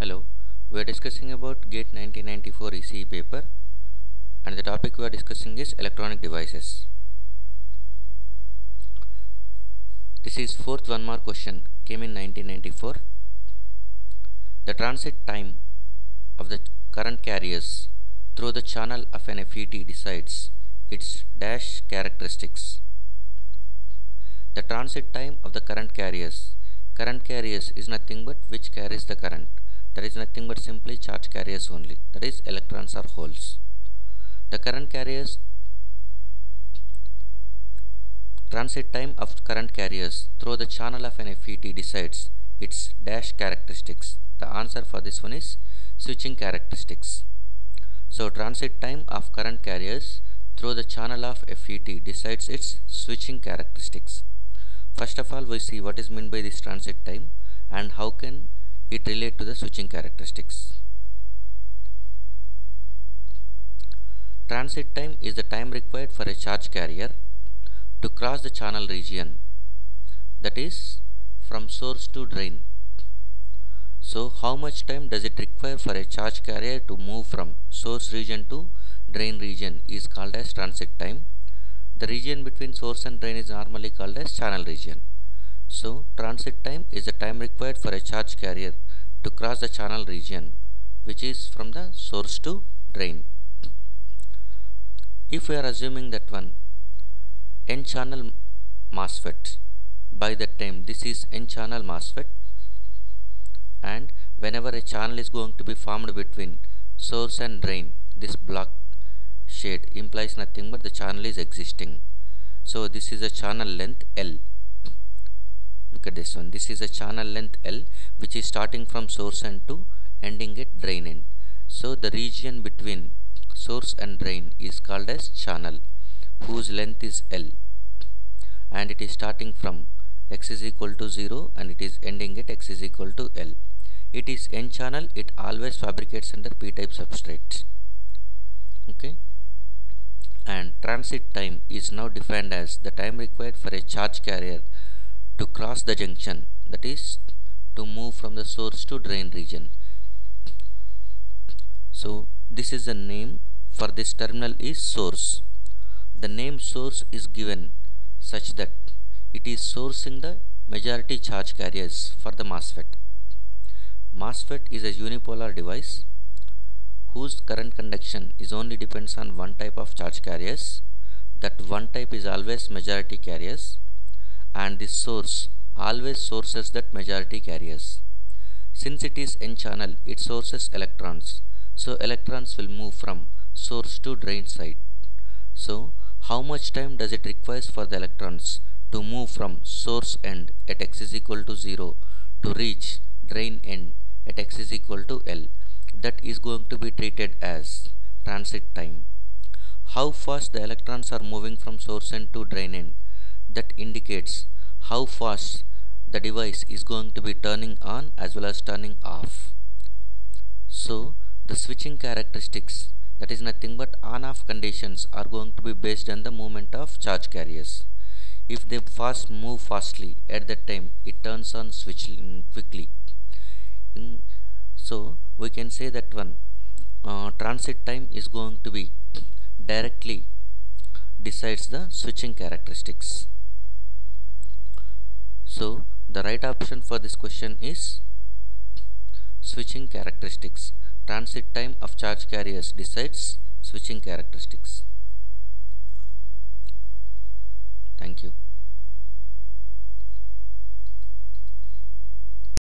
Hello, we are discussing about GATE 1994 ECE paper and the topic we are discussing is electronic devices. This is fourth one mark question came in 1994. The transit time of the current carriers through the channel of an FET decides its dash characteristics. The transit time of the current carriers. Current carriers is nothing but which carries the current. That is nothing but simply charge carriers only. That is electrons or holes. The current carriers transit time of current carriers through the channel of an FET decides its dash characteristics. The answer for this one is switching characteristics. So transit time of current carriers through the channel of FET decides its switching characteristics. First of all we see what is meant by this transit time and how can it relate to the switching characteristics. Transit time is the time required for a charge carrier to cross the channel region that is from source to drain. So how much time does it require for a charge carrier to move from source region to drain region is called as transit time. The region between source and drain is normally called as channel region. So transit time is the time required for a charge carrier to cross the channel region which is from the source to drain. If we are assuming that one n channel MOSFET by that time this is n channel MOSFET and whenever a channel is going to be formed between source and drain this block shade implies nothing but the channel is existing so this is a channel length L look at this one. This is a channel length L which is starting from source end to ending at drain end so the region between source and drain is called as channel whose length is L. And it is starting from x is equal to 0 and it is ending at x is equal to L. It is n channel. It always fabricates under p type substrate okay? And transit time is now defined as the time required for a charge carrier to cross the junction that is to move from the source to drain region. So this is the name for this terminal is source. The name source is given such that it is sourcing the majority charge carriers for the MOSFET. MOSFET is a unipolar device whose current conduction is only depends on one type of charge carriers. That one type is always majority carriers and this source always sources that majority carriers. Since it is n channel it sources electrons. So electrons will move from source to drain side so how much time does it requires for the electrons to move from source end at x is equal to 0 to reach drain end at x is equal to L? That is going to be treated as transit time. How fast the electrons are moving from source end to drain end that indicates how fast the device is going to be turning on as well as turning off. So the switching characteristics that is nothing but on off conditions are going to be based on the movement of charge carriers. If they fast move fastly at that time it turns on switch quickly. In, so we can say that one uh, transit time is going to be directly decides the switching characteristics. So the right option for this question is switching characteristics. Transit time of charge carriers decides switching characteristics.